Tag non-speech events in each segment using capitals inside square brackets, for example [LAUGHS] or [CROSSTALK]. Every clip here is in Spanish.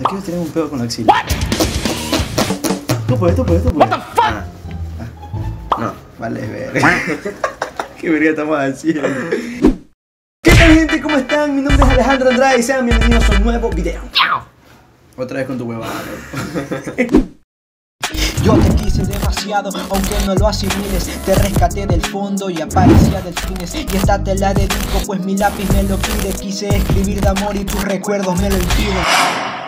Te quiero tener un pedo con la axila. Tú puedes, tú puedes, tú puedes. Ah. No. Vale, verga. [LAUGHS] Qué verga estamos haciendo. ¿Qué tal gente? ¿Cómo están? Mi nombre es Alejandro Andrade y sean bienvenidos a un nuevo video. Otra vez con tu huevada. [LAUGHS] Yo te quise demasiado, aunque no lo asimiles Te rescaté del fondo y aparecía delfines Y esta te la dedico, pues mi lápiz me lo pide Quise escribir de amor y tus recuerdos me lo impiden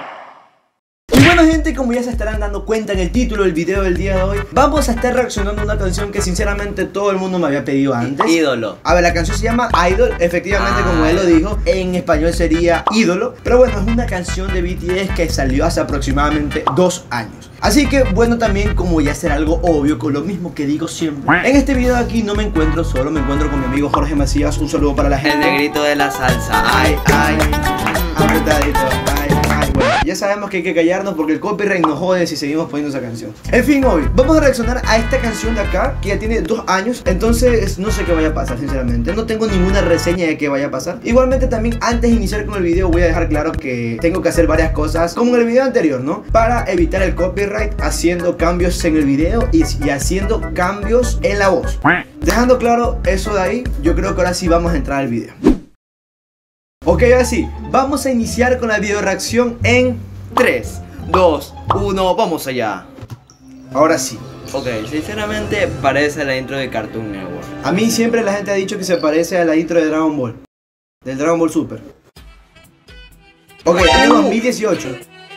bueno gente, como ya se estarán dando cuenta en el título del video del día de hoy Vamos a estar reaccionando a una canción que sinceramente todo el mundo me había pedido antes Ídolo. A ver, la canción se llama Idol, efectivamente como él lo dijo, en español sería ídolo, pero bueno, es una canción de BTS que salió hace aproximadamente dos años. Así que bueno también como ya será algo obvio, con lo mismo que digo siempre. En este video aquí no me encuentro solo, me encuentro con mi amigo Jorge Macías, un saludo para la El gente. negrito de la salsa. Ay, ay, apretadito. Sabemos que hay que callarnos porque el copyright nos jode si seguimos poniendo esa canción. En fin, hoy vamos a reaccionar a esta canción de acá que ya tiene dos años. Entonces, no sé qué vaya a pasar, sinceramente. No tengo ninguna reseña de qué vaya a pasar. Igualmente, también antes de iniciar con el video, voy a dejar claro que tengo que hacer varias cosas, como en el video anterior, ¿no? Para evitar el copyright, haciendo cambios en el video y, y haciendo cambios en la voz. Dejando claro eso de ahí, yo creo que ahora sí vamos a entrar al video. Ok, ahora sí, vamos a iniciar con la video reacción en 3, 2, 1, vamos allá. Ahora sí. Ok, sinceramente parece la intro de Cartoon Network. A mí siempre la gente ha dicho que se parece a la intro de Dragon Ball. Del Dragon Ball Super. Ok, es 2018.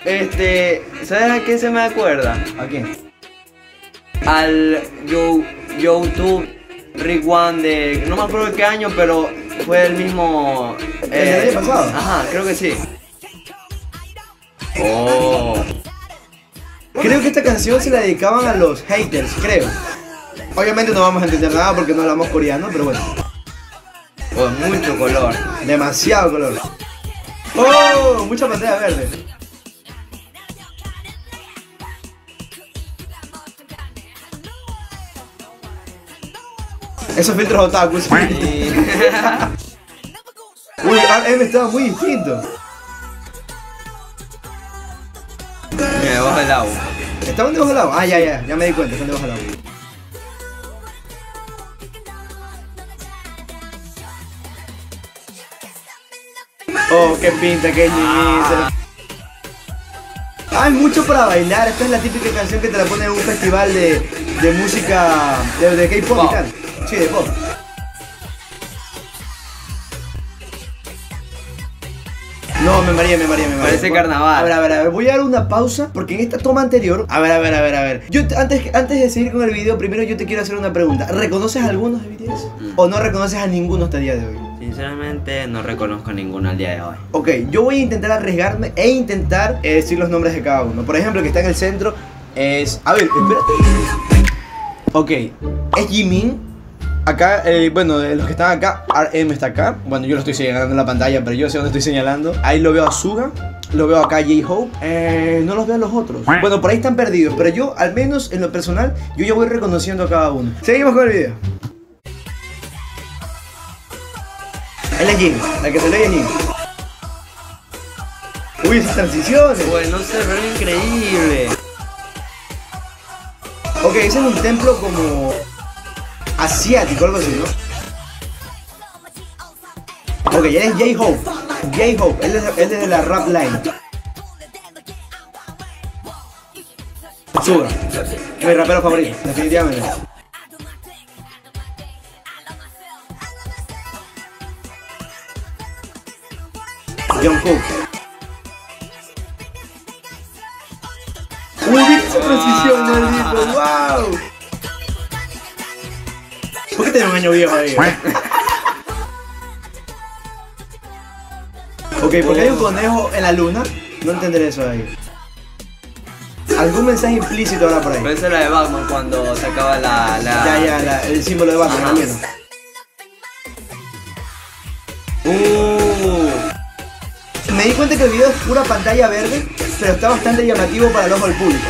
Este, ¿sabes a qué se me acuerda? ¿A quién? Al Yo, YouTube One de. No me acuerdo de qué año, pero fue el mismo. ¿El del año pasado? Ajá, creo que sí. Oh. Creo que esta canción se la dedicaban a los haters, creo. Obviamente no vamos a entender nada porque no hablamos coreano, pero bueno. Oh, mucho color. Demasiado color. ¡Oh! Mucha pantalla verde. Esos filtros otakus. [LAUGHS] Uy, RM estaba muy distinto. Debajo del agua. ¿Estaban debajo del agua? Ah, ya, ya, ya me di cuenta, están debajo del agua. Oh, qué pinta, qué ñiza. Hay mucho para bailar. Esta es la típica canción que te la ponen en un festival de, de música de, de K-pop y tal. Sí, de pop. No, me maría, me maría, me maría. Parece carnaval. A ver, a ver, a ver, voy a dar una pausa porque en esta toma anterior. A ver, a ver, a ver, a ver. Yo te- antes, antes de seguir con el video, primero yo te quiero hacer una pregunta. ¿Reconoces a algunos de BTS? Mm. ¿O no reconoces a ninguno hasta el día de hoy? Sinceramente no reconozco a ninguno al día de hoy. Ok, yo voy a intentar arriesgarme e intentar eh, decir los nombres de cada uno. Por ejemplo, el que está en el centro es. A ver, espérate. Ok, es Jimin. Acá, eh, bueno, de los que están acá, RM está acá. Bueno, yo lo estoy señalando en la pantalla, pero yo sé dónde estoy señalando. Ahí lo veo a Suga. Lo veo acá a J-Hope. Eh, no los veo a los otros. Bueno, por ahí están perdidos. Pero yo, al menos en lo personal, yo ya voy reconociendo a cada uno. Seguimos con el video. Es la Jin, la que se lee es Jin. Uy, esas transiciones. Bueno, se ve increíble. Ok, ese es un templo como asiático, algo así, ¿no? Ok, él es J-Hope. J-Hope, él es, él es de la rap line. Suga. Mi rapero favorito, definitivamente. Jungkook. Uy, mira esa transición, maldito, wow. ¿Por qué tiene un año viejo ahí? ok, porque hay un conejo en la luna. No entenderé eso de ahí. Algún mensaje implícito ahora por ahí. Pero esa es la de Batman cuando se acaba la. la... Ya, ya, la- el símbolo de Batman, el lleno. Uh, Me di cuenta que el video es pura pantalla verde, pero está bastante llamativo para el ojo del público.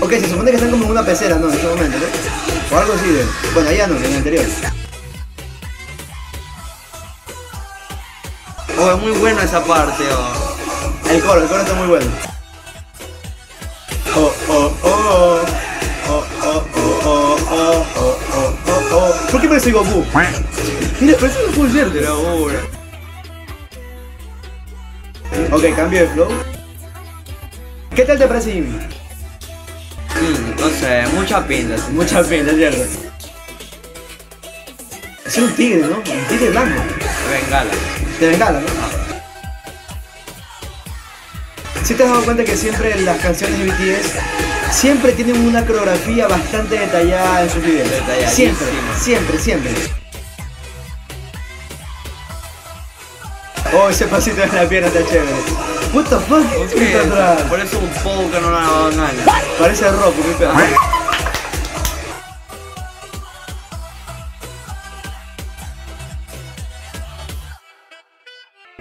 Ok, se supone que están como en una pecera, ¿no? En este momento, ¿no? O algo así de. Bueno, ya no, en el anterior. Oh, es muy buena esa parte, oh. El coro, el coro está muy bueno. Oh, oh, oh. Oh, oh, oh, oh, oh, oh, oh, ¿Por qué parece Goku? Mira, parece un Full Verde ahora. Ok, cambio de flow. ¿Qué tal te parece Jimmy? Mm, no sé, mucha pinta. sí. Mucha pena, ¿cierto? Es un tigre, ¿no? Un tigre blanco. Bengala. De bengala, ¿no? Si te has dado cuenta que siempre las canciones de BTS siempre tienen una coreografía bastante detallada en sus videos. Siempre, siempre, siempre. Oh, ese pasito en la pierna está chévere. What the fuck? ¿Por qué? Parece un polka en una banana. Parece rock, mi.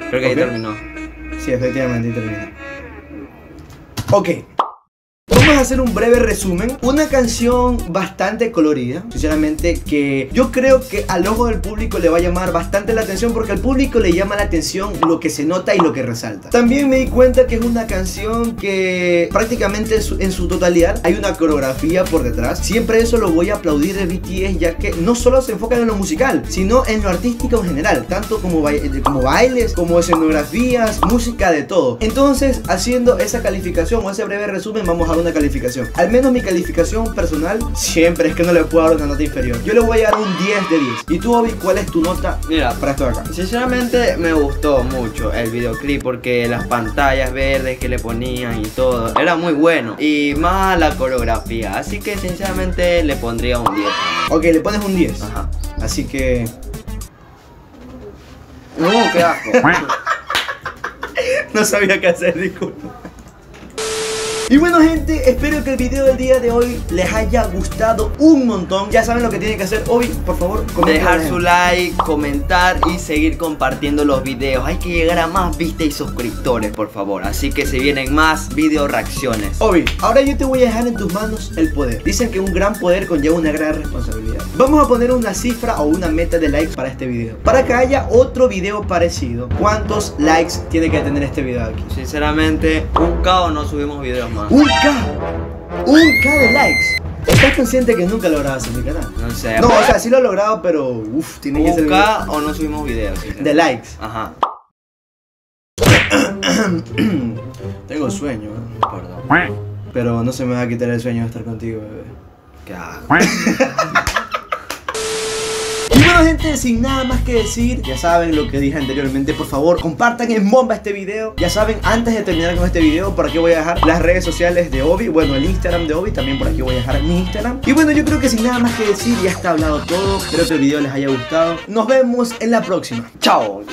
Creo que ahí terminó. Sí, efectivamente, ahí terminó. Ok. Hacer un breve resumen. Una canción bastante colorida, sinceramente, que yo creo que al ojo del público le va a llamar bastante la atención porque al público le llama la atención lo que se nota y lo que resalta. También me di cuenta que es una canción que prácticamente en su, totalidad hay una coreografía por detrás. Siempre eso lo voy a aplaudir de BTS ya que no solo se enfocan en lo musical, sino en lo artístico en general, tanto ba- como bailes, como escenografías, música, de todo. Entonces, haciendo esa calificación o ese breve resumen, vamos a dar una calificación. Al menos mi calificación personal siempre es que no le puedo dar una nota inferior. Yo le voy a dar un 10 de 10. ¿Y tú, Obi, cuál es tu nota Mira, para esto de acá? Sinceramente me gustó mucho el videoclip porque las pantallas verdes que le ponían y todo era muy bueno y más la coreografía, así que sinceramente le pondría un 10. Ok, le pones un 10. Ajá. Así que... No, qué asco. [LAUGHS] No sabía qué hacer, disculpa. Y bueno gente, espero que el video del día de hoy les haya gustado un montón. Ya saben lo que tienen que hacer. Obi, por favor, comenten Dejar su like, comentar y seguir compartiendo los videos. Hay que llegar a más vistas y suscriptores, por favor. Así que se vienen más video reacciones. Obi, ahora yo te voy a dejar en tus manos el poder. Dicen que un gran poder conlleva una gran responsabilidad. Vamos a poner una cifra o una meta de likes para este video. Para que haya otro video parecido, ¿cuántos likes tiene que tener este video aquí? Sinceramente, un o no subimos videos más. ¡Un K! ¡Un K de likes! ¿Estás consciente que nunca lo grabas en mi canal? No sé. No, o sea, sí lo he logrado, pero uff, tiene que ser un K o no subimos videos. de likes. Ajá. [COUGHS] Tengo sueño, ¿eh? Perdón. pero no se me va a quitar el sueño de estar contigo, bebé. Qué asco. [LAUGHS] Bueno gente, sin nada más que decir, ya saben lo que dije anteriormente, por favor compartan en bomba este video. Ya saben, antes de terminar con este video, por aquí voy a dejar las redes sociales de Obi, bueno, el Instagram de Obi, también por aquí voy a dejar mi Instagram. Y bueno, yo creo que sin nada más que decir, ya está hablado todo. Espero que el video les haya gustado. Nos vemos en la próxima. Chao.